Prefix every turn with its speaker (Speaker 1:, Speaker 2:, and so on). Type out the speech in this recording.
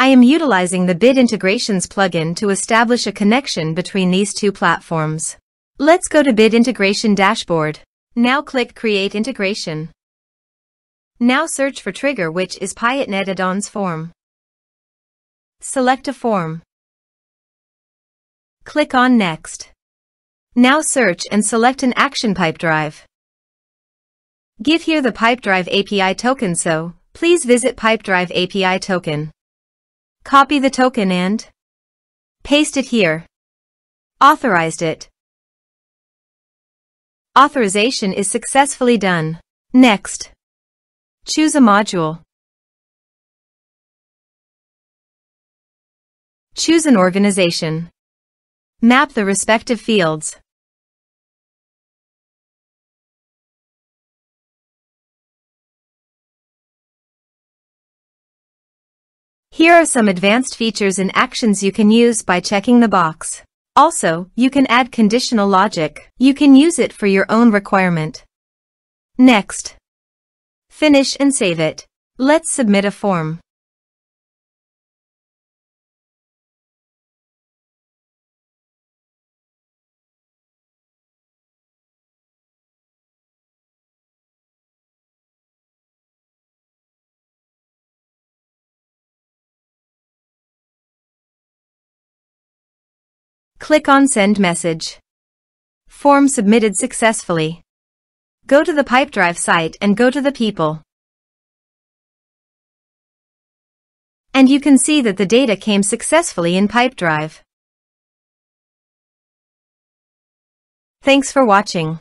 Speaker 1: I am utilizing the Bit Integrations plugin to establish a connection between these two platforms. Let's go to Bit Integration Dashboard. Now click Create Integration. Now search for trigger which is Piotnet add-ons form. Select a form. Click on Next. Now search and select an Action Pipedrive. Give here the Pipedrive API token so, please visit Pipedrive API token. Copy the token and paste it here. Authorized it. Authorization is successfully done. Next. Choose a module. Choose an organization. Map the respective fields. Here are some advanced features and actions you can use by checking the box. Also, you can add conditional logic. You can use it for your own requirement. Next. Finish and save it. Let's submit a form. Click on Send Message. Form submitted successfully. Go to the Pipedrive site and go to the People. And you can see that the data came successfully in Pipedrive. Thanks for watching.